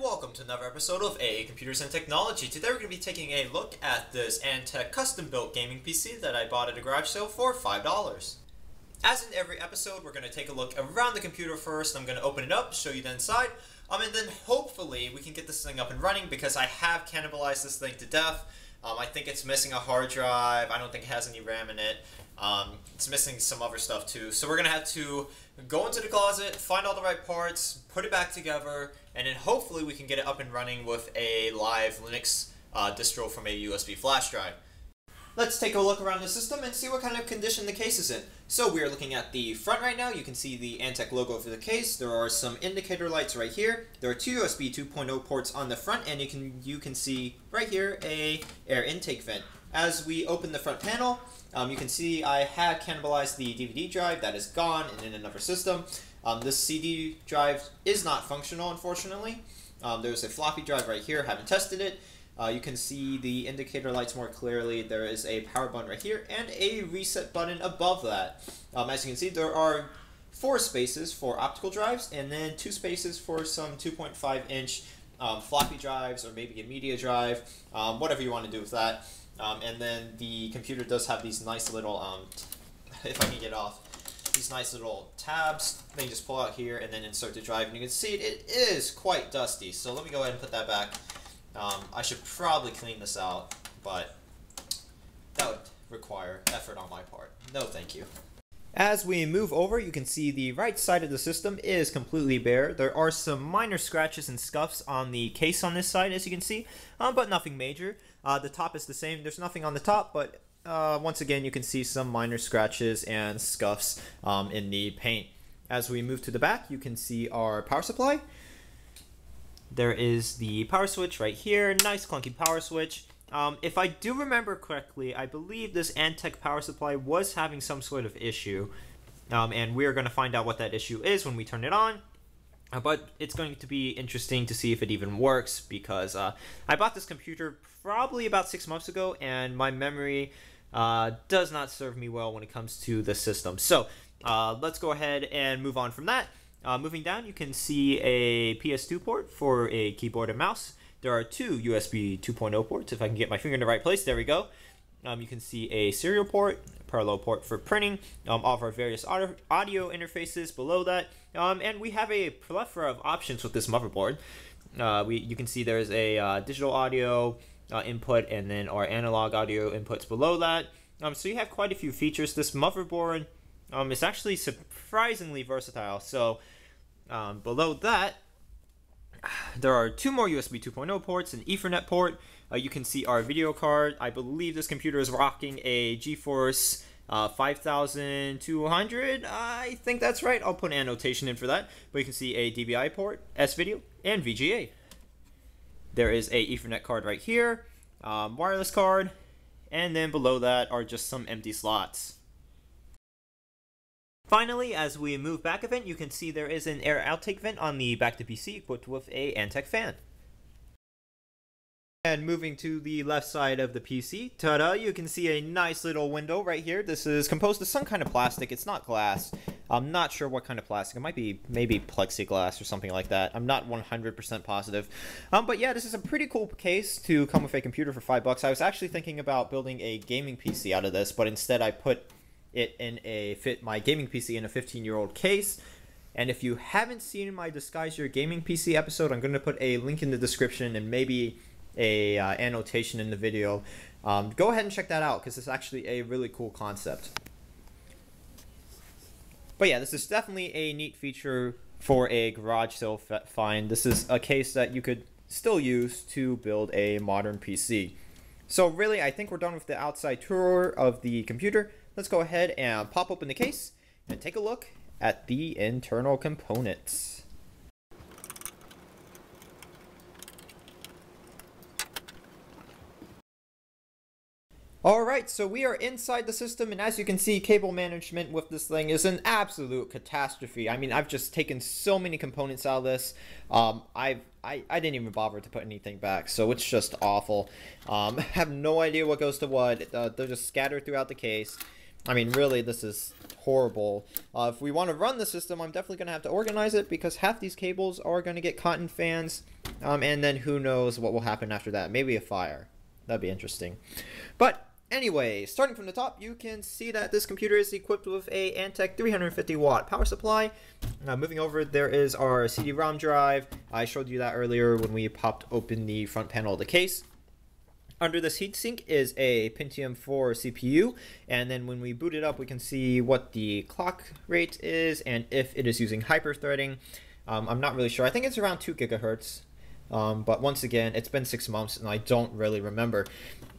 welcome to another episode of AA Computers and Technology. Today we're going to be taking a look at this Antec custom-built gaming PC that I bought at a garage sale for $5. As in every episode, we're going to take a look around the computer first. I'm going to open it up, show you the inside, um, and then hopefully we can get this thing up and running because I have cannibalized this thing to death. Um, I think it's missing a hard drive. I don't think it has any RAM in it. Um, it's missing some other stuff too. So we're going to have to go into the closet, find all the right parts, put it back together, and then hopefully we can get it up and running with a live Linux uh, distro from a USB flash drive. Let's take a look around the system and see what kind of condition the case is in. So we are looking at the front right now. You can see the Antec logo for the case. There are some indicator lights right here. There are two USB 2.0 ports on the front, and you can you can see right here a air intake vent. As we open the front panel, um, you can see I had cannibalized the DVD drive. That is gone and in another system. Um, this CD drive is not functional, unfortunately. Um, there's a floppy drive right here. Haven't tested it. Uh, you can see the indicator lights more clearly. There is a power button right here and a reset button above that. Um, as you can see, there are four spaces for optical drives and then two spaces for some 2.5 inch um, floppy drives or maybe a media drive, um, whatever you want to do with that. Um, and then the computer does have these nice little, um, if I can get off, these nice little tabs. They just pull out here and then insert the drive. And you can see it, it is quite dusty. So let me go ahead and put that back. Um, I should probably clean this out, but that would require effort on my part. No thank you. As we move over, you can see the right side of the system is completely bare. There are some minor scratches and scuffs on the case on this side, as you can see, um, but nothing major. Uh, the top is the same. There's nothing on the top, but uh, once again, you can see some minor scratches and scuffs um, in the paint. As we move to the back, you can see our power supply. There is the power switch right here, nice clunky power switch. Um, if I do remember correctly, I believe this Antec power supply was having some sort of issue, um, and we're going to find out what that issue is when we turn it on. Uh, but it's going to be interesting to see if it even works because uh, I bought this computer probably about six months ago, and my memory uh, does not serve me well when it comes to the system. So uh, let's go ahead and move on from that. Uh, moving down, you can see a PS2 port for a keyboard and mouse. There are two USB 2.0 ports. If I can get my finger in the right place, there we go. Um, you can see a serial port, parallel port for printing, um, all of our various audio, interfaces below that, um, and we have a plethora of options with this motherboard. Uh, we you can see there's a uh, digital audio uh, input and then our analog audio inputs below that. Um, so you have quite a few features. This motherboard um, is actually surprisingly versatile. So um, below that, there are two more USB 2.0 ports, an Ethernet port. Uh, you can see our video card. I believe this computer is rocking a GeForce uh, 5200. I think that's right. I'll put an annotation in for that. But you can see a DVI port, S-Video, and VGA. There is a Ethernet card right here, um, wireless card, and then below that are just some empty slots. Finally, as we move back a vent, you can see there is an air outtake vent on the back to PC equipped with a Antec fan. And moving to the left side of the PC, ta-da, you can see a nice little window right here. This is composed of some kind of plastic. It's not glass. I'm not sure what kind of plastic. It might be maybe plexiglass or something like that. I'm not 100% positive. Um, but yeah, this is a pretty cool case to come with a computer for five bucks. I was actually thinking about building a gaming PC out of this, but instead I put it in a fit my gaming PC in a 15 year old case. And if you haven't seen my Disguise Your Gaming PC episode, I'm going to put a link in the description and maybe a uh, annotation in the video. Um, go ahead and check that out because it's actually a really cool concept. But yeah, this is definitely a neat feature for a garage sale find. This is a case that you could still use to build a modern PC. So really, I think we're done with the outside tour of the computer let's go ahead and pop open the case and take a look at the internal components. Alright, so we are inside the system, and as you can see, cable management with this thing is an absolute catastrophe. I mean, I've just taken so many components out of this. Um, I've, I, I didn't even bother to put anything back, so it's just awful. Um, have no idea what goes to what. Uh, they're just scattered throughout the case. I mean, really, this is horrible. Uh, if we want to run the system, I'm definitely going to have to organize it because half these cables are going to get cotton fans. Um, and then who knows what will happen after that? Maybe a fire. That'd be interesting. But anyway, starting from the top, you can see that this computer is equipped with a Antec 350 watt power supply. Uh, moving over, there is our CD-ROM drive. I showed you that earlier when we popped open the front panel of the case. Under this heatsink is a Pentium 4 CPU, and then when we boot it up, we can see what the clock rate is and if it is using hyper-threading. Um, I'm not really sure. I think it's around 2 gigahertz. Um, but once again, it's been six months and I don't really remember.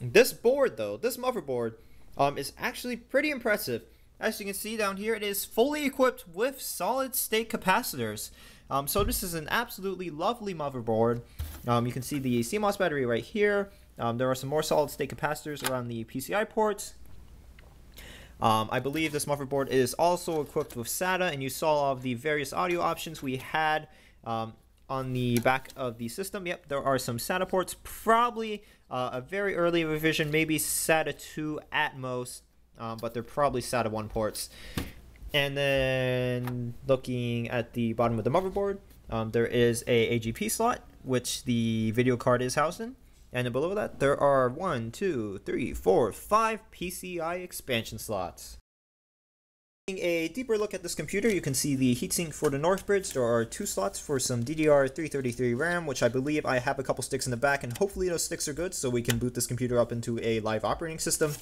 This board, though, this motherboard, um, is actually pretty impressive. As you can see down here, it is fully equipped with solid state capacitors. Um, so this is an absolutely lovely motherboard. Um, you can see the CMOS battery right here. Um, there are some more solid state capacitors around the PCI ports. Um, I believe this motherboard is also equipped with SATA, and you saw all of the various audio options we had um, on the back of the system. Yep, there are some SATA ports, probably uh, a very early revision, maybe SATA 2 at most, um, but they're probably SATA 1 ports. And then looking at the bottom of the motherboard, um, there is a AGP slot, which the video card is housed in. And below that, there are one, two, three, four, five PCI expansion slots. Taking a deeper look at this computer, you can see the heatsink for the Northbridge. There are two slots for some DDR333 RAM, which I believe I have a couple sticks in the back, and hopefully those sticks are good so we can boot this computer up into a live operating system.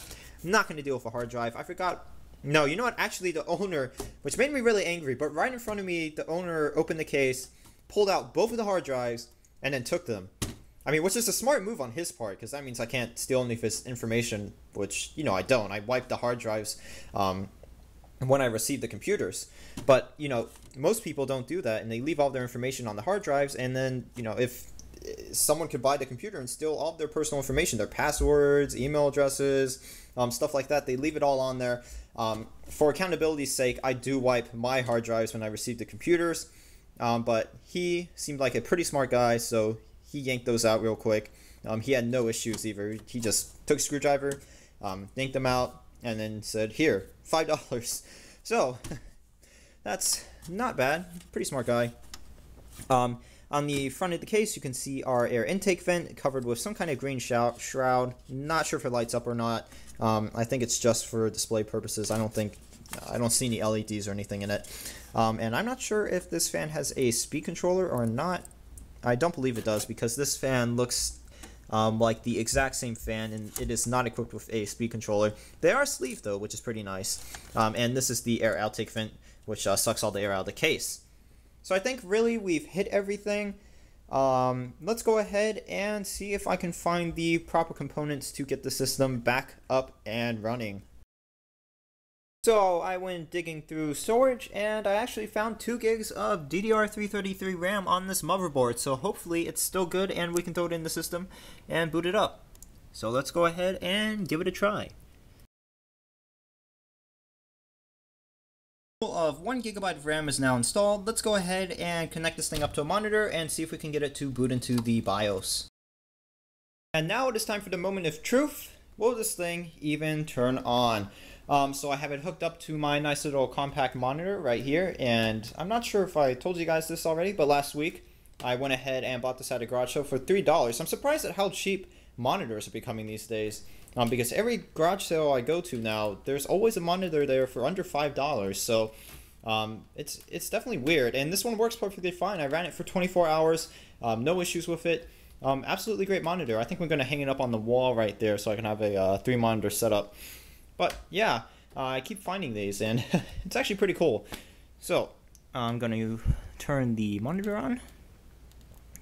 I'm not going to deal with a hard drive. I forgot. No, you know what? Actually, the owner, which made me really angry, but right in front of me, the owner opened the case, pulled out both of the hard drives, and then took them. I mean, which is a smart move on his part, because that means I can't steal any of his information, which, you know, I don't. I wiped the hard drives. Um, when I receive the computers. But, you know, most people don't do that and they leave all their information on the hard drives and then, you know, if someone could buy the computer and steal all of their personal information, their passwords, email addresses, um, stuff like that, they leave it all on there. Um, for accountability's sake, I do wipe my hard drives when I receive the computers. Um, but he seemed like a pretty smart guy, so he yanked those out real quick. Um, he had no issues either. He just took screwdriver, um, yanked them out, and then said, "Here, five dollars." So that's not bad. Pretty smart guy. Um, on the front of the case, you can see our air intake vent covered with some kind of green shroud. Not sure if it lights up or not. Um, I think it's just for display purposes. I don't think I don't see any LEDs or anything in it. Um, and I'm not sure if this fan has a speed controller or not. I don't believe it does because this fan looks um, like the exact same fan, and it is not equipped with a speed controller. They are sleeved though, which is pretty nice. Um, and this is the air outtake vent, which uh, sucks all the air out of the case. So I think really we've hit everything. Um, let's go ahead and see if I can find the proper components to get the system back up and running. So I went digging through storage and I actually found 2 gigs of DDR333 RAM on this motherboard. So hopefully it's still good and we can throw it in the system and boot it up. So let's go ahead and give it a try. of 1 gigabyte of RAM is now installed. Let's go ahead and connect this thing up to a monitor and see if we can get it to boot into the BIOS. And now it is time for the moment of truth. Will this thing even turn on? Um, so I have it hooked up to my nice little compact monitor right here. And I'm not sure if I told you guys this already, but last week I went ahead and bought this at a garage sale for $3. I'm surprised at how cheap monitors are becoming these days. Um, because every garage sale I go to now, there's always a monitor there for under $5. So um, it's, it's definitely weird. And this one works perfectly fine. I ran it for 24 hours, um, no issues with it. Um, absolutely great monitor. I think we're going to hang it up on the wall right there so I can have a uh, three monitor setup. But yeah, uh, I keep finding these and it's actually pretty cool. So I'm going to turn the monitor on.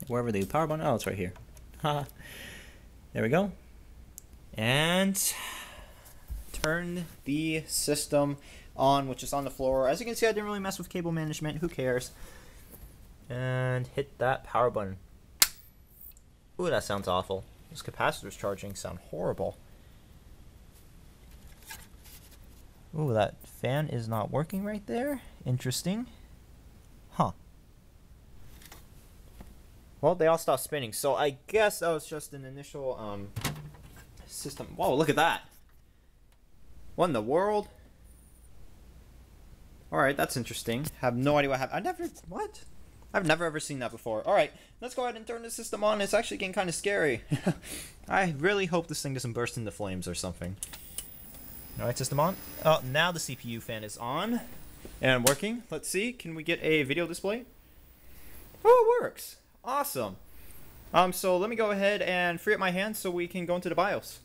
Wherever the power button, oh, it's right here. there we go. And turn the system on, which is on the floor. As you can see, I didn't really mess with cable management. Who cares? And hit that power button. Ooh, that sounds awful. Those capacitors charging sound horrible. Ooh, that fan is not working right there. Interesting. Huh. Well, they all stopped spinning, so I guess that was just an initial um, system. Whoa, look at that. What in the world? Alright, that's interesting. Have no idea what happened. I never... What? I've never ever seen that before. Alright, let's go ahead and turn the system on. It's actually getting kind of scary. I really hope this thing doesn't burst into flames or something. Alright, system on. Oh, now the CPU fan is on and working. Let's see, can we get a video display? Oh, it works. Awesome. Um, so let me go ahead and free up my hand so we can go into the BIOS.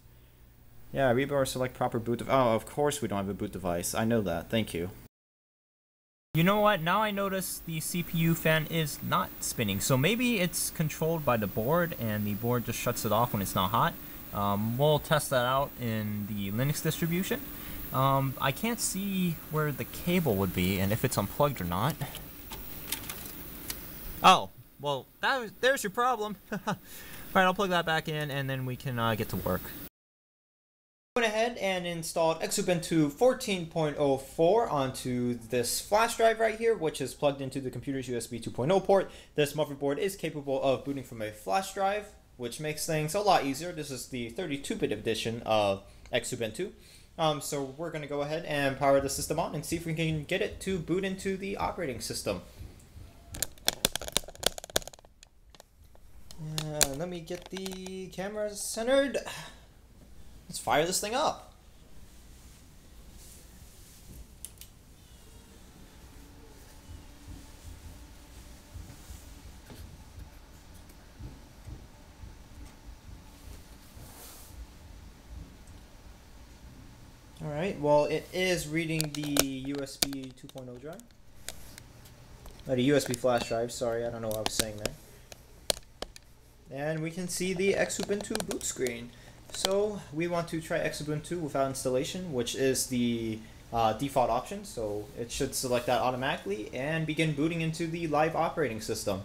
Yeah, reboot select proper boot. Oh, of course we don't have a boot device. I know that. Thank you. You know what? Now I notice the CPU fan is not spinning. So maybe it's controlled by the board and the board just shuts it off when it's not hot. Um, we'll test that out in the Linux distribution. Um, I can't see where the cable would be and if it's unplugged or not. Oh, well, that was, there's your problem. Alright, I'll plug that back in and then we can uh, get to work. Went ahead and installed Xubuntu 14.04 onto this flash drive right here, which is plugged into the computer's USB 2.0 port. This motherboard is capable of booting from a flash drive, which makes things a lot easier. This is the 32-bit edition of Xubuntu. Um, so we're going to go ahead and power the system on and see if we can get it to boot into the operating system. Uh, let me get the camera centered. Let's fire this thing up. Well it is reading the USB 2.0 drive. Uh, the USB flash drive, sorry, I don't know what I was saying there and we can see the Xubuntu boot screen. So we want to try Xubuntu without installation, which is the uh, default option. So it should select that automatically and begin booting into the live operating system.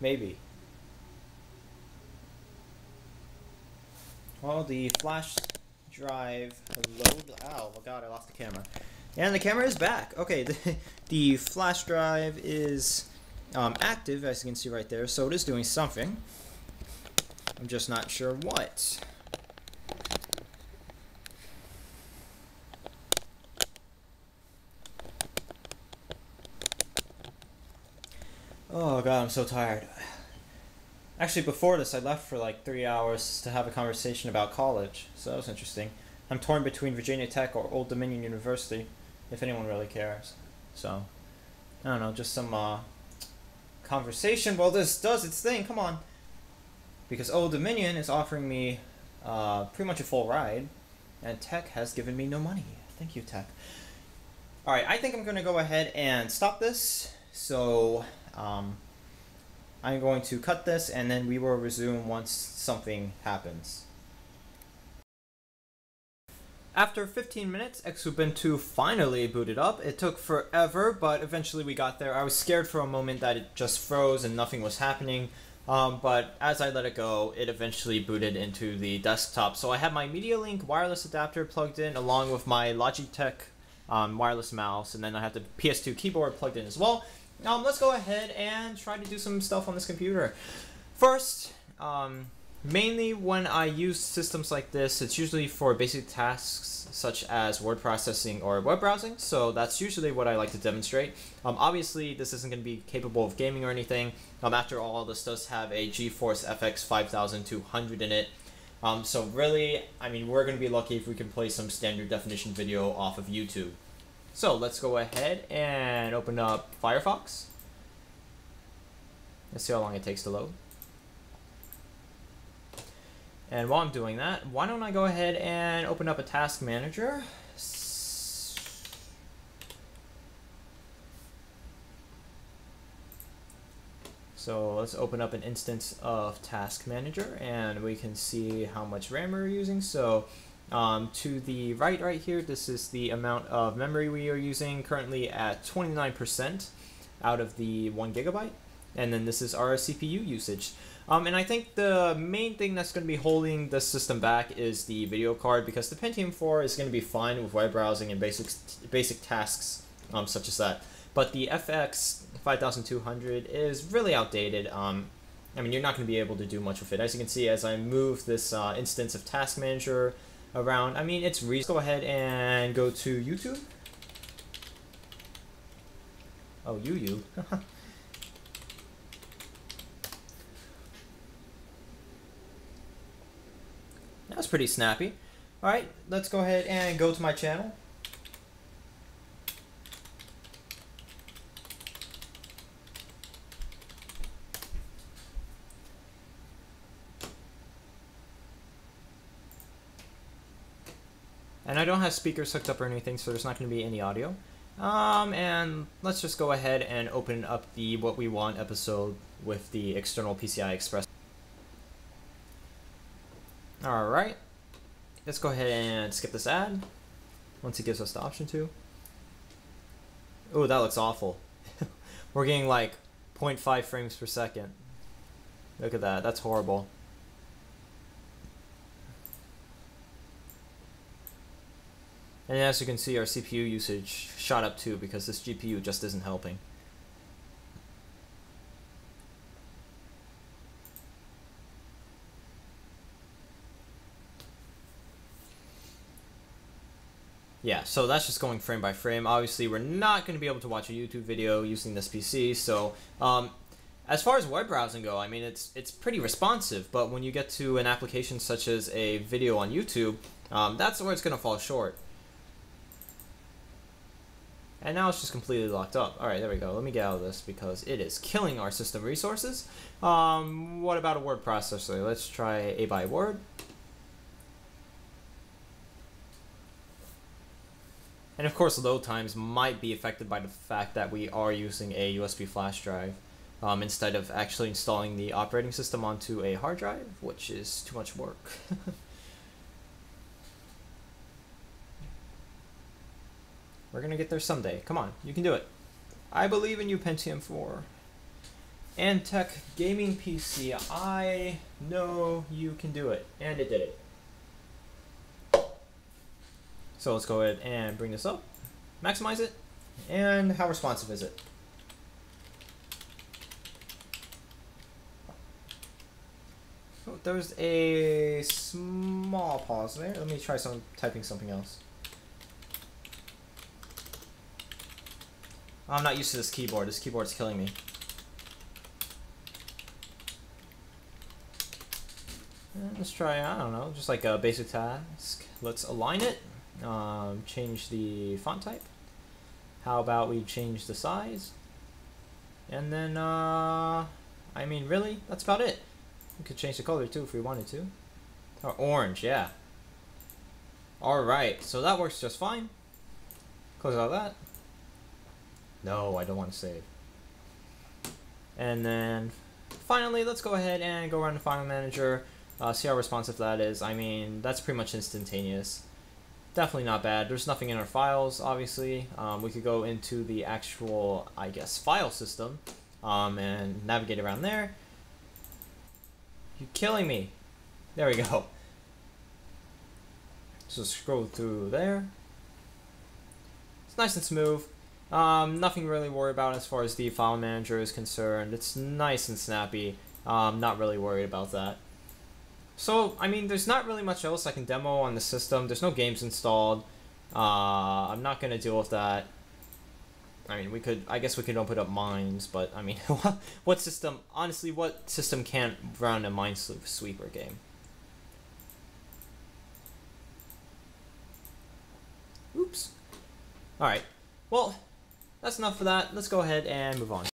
Maybe. Well, the flash drive load. Oh, god, I lost the camera. And the camera is back. Okay, the, the flash drive is um, active, as you can see right there, so it is doing something. I'm just not sure what. Oh god, I'm so tired. Actually, before this, I left for like three hours to have a conversation about college, so that was interesting. I'm torn between Virginia Tech or Old Dominion University if anyone really cares. So, I don't know, just some uh, conversation. while this does its thing. Come on. Because Old Dominion is offering me uh, pretty much a full ride, and Tech has given me no money. Thank you, Tech. Alright, I think I'm going to go ahead and stop this. So, um, I'm going to cut this, and then we will resume once something happens. After 15 minutes, Xubuntu finally booted up. It took forever, but eventually we got there. I was scared for a moment that it just froze and nothing was happening. Um, but as I let it go, it eventually booted into the desktop. So I have my MediaLink wireless adapter plugged in along with my Logitech um, wireless mouse, and then I have the PS2 keyboard plugged in as well. Um, let's go ahead and try to do some stuff on this computer. First, um, Mainly when I use systems like this, it's usually for basic tasks such as word processing or web browsing, so that's usually what I like to demonstrate. Um, obviously, this isn't going to be capable of gaming or anything. Um, after all, this does have a GeForce FX 5200 in it. Um, so really, I mean, we're going to be lucky if we can play some standard definition video off of YouTube. So let's go ahead and open up Firefox. Let's see how long it takes to load. And while I'm doing that, why don't I go ahead and open up a task manager. So let's open up an instance of Task Manager and we can see how much RAM we're using. So um, to the right right here, this is the amount of memory we are using currently at 29% out of the one gigabyte. And then this is our CPU usage. Um, and I think the main thing that's going to be holding the system back is the video card because the Pentium 4 is going to be fine with web browsing and basic basic tasks um, such as that. But the FX 5200 is really outdated. Um, I mean, you're not going to be able to do much with it. As you can see, as I move this uh, instance of Task Manager around. I mean, it's reasonable. Go ahead and go to YouTube. Oh, you, you. that was pretty snappy. Alright, let's go ahead and go to my channel. I don't have speakers hooked up or anything, so there's not going to be any audio. Um, and let's just go ahead and open up the What We Want episode with the external PCI Express. Alright. Let's go ahead and skip this ad. Once it gives us the option to. Oh, that looks awful. We're getting like 0.5 frames per second. Look at that. That's horrible. And as you can see, our CPU usage shot up too because this GPU just isn't helping. Yeah, so that's just going frame by frame. Obviously, we're not going to be able to watch a YouTube video using this PC, so um, as far as web browsing go, I mean, it's it's pretty responsive, but when you get to an application such as a video on YouTube, um, that's where it's going to fall short. And now it's just completely locked up. Alright, there we go. Let me get out of this because it is killing our system resources. Um, what about a word processor? Let's try AbiWord. And of course, load times might be affected by the fact that we are using a USB flash drive um, instead of actually installing the operating system onto a hard drive, which is too much work. We're gonna get there someday. Come on, you can do it. I believe in you, Pentium 4. Antec Gaming PC, I know you can do it. And it did it. So let's go ahead and bring this up, maximize it, and how responsive is it? Oh, there's a small pause there. Let me try some typing something else. I'm not used to this keyboard. This keyboard's killing me. Let's try, I don't know, just like a basic task. Let's align it. Um, change the font type. How about we change the size? And then, uh, I mean, really? That's about it. We could change the color too if we wanted to. Or orange, yeah. Alright, so that works just fine. Close out that. No, I don't want to save. And then finally, let's go ahead and go around the File Manager, uh, see how responsive that is. I mean, that's pretty much instantaneous. Definitely not bad. There's nothing in our files, obviously. Um, we could go into the actual, I guess, file system um, and navigate around there. You're killing me. There we go. So scroll through there. It's nice and smooth. Um, nothing really worry about as far as the file manager is concerned. It's nice and snappy. Um, not really worried about that. So, I mean, there's not really much else I can demo on the system. There's no games installed. Uh, I'm not going to deal with that. I mean, we could, I guess we could open up mines, but I mean, what system, honestly, what system can't run a Minesweeper game? Oops. Alright. Well, that's enough for that. Let's go ahead and move on.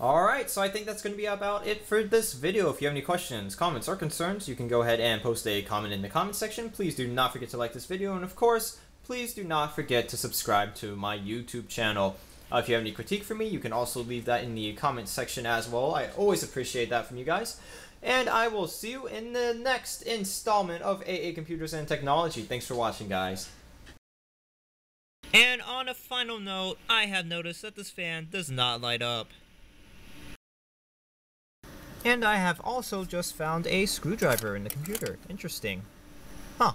Alright, so I think that's going to be about it for this video. If you have any questions, comments, or concerns, you can go ahead and post a comment in the comment section. Please do not forget to like this video, and of course, please do not forget to subscribe to my YouTube channel. Uh, if you have any critique for me, you can also leave that in the comment section as well. I always appreciate that from you guys. And I will see you in the next installment of AA Computers and Technology. Thanks for watching, guys. And on a final note, I have noticed that this fan does not light up. And I have also just found a screwdriver in the computer. Interesting. Huh.